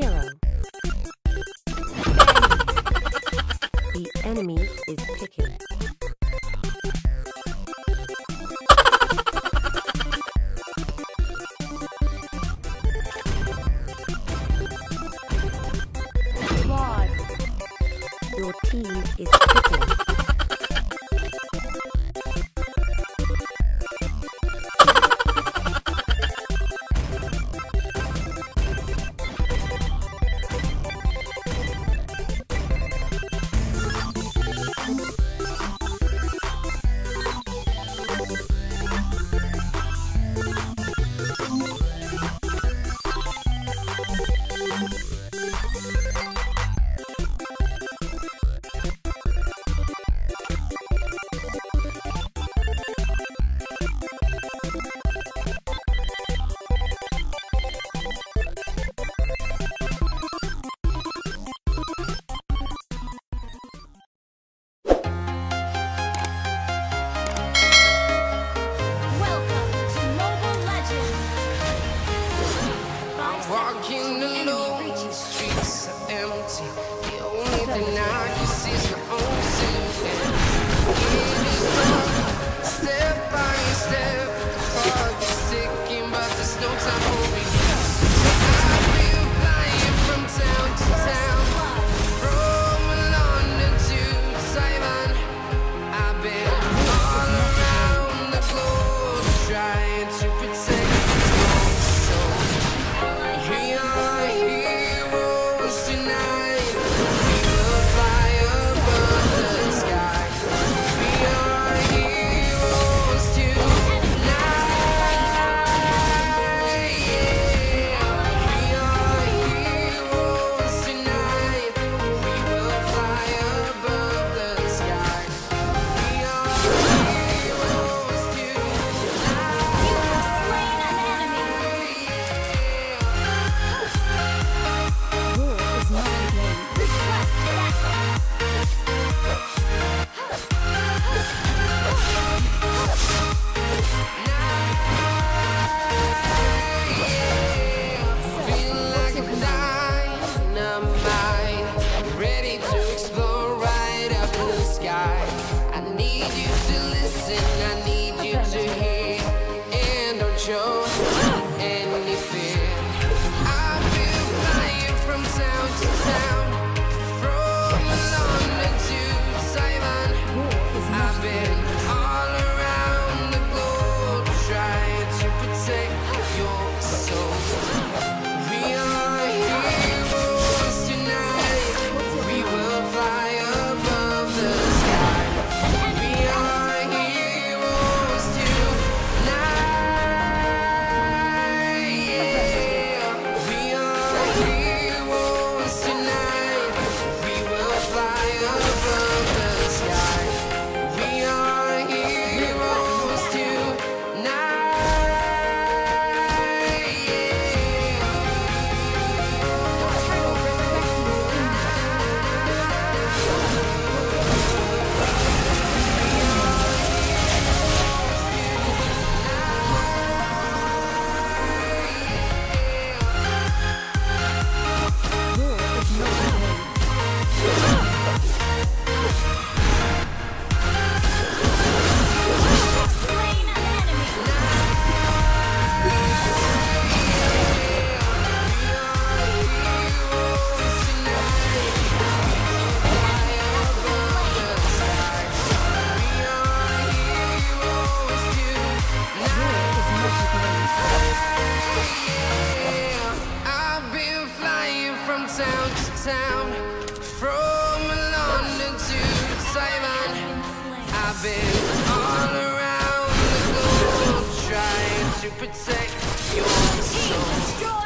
hero. The enemy is picking. Your team is picking. All around the globe trying to protect your soul.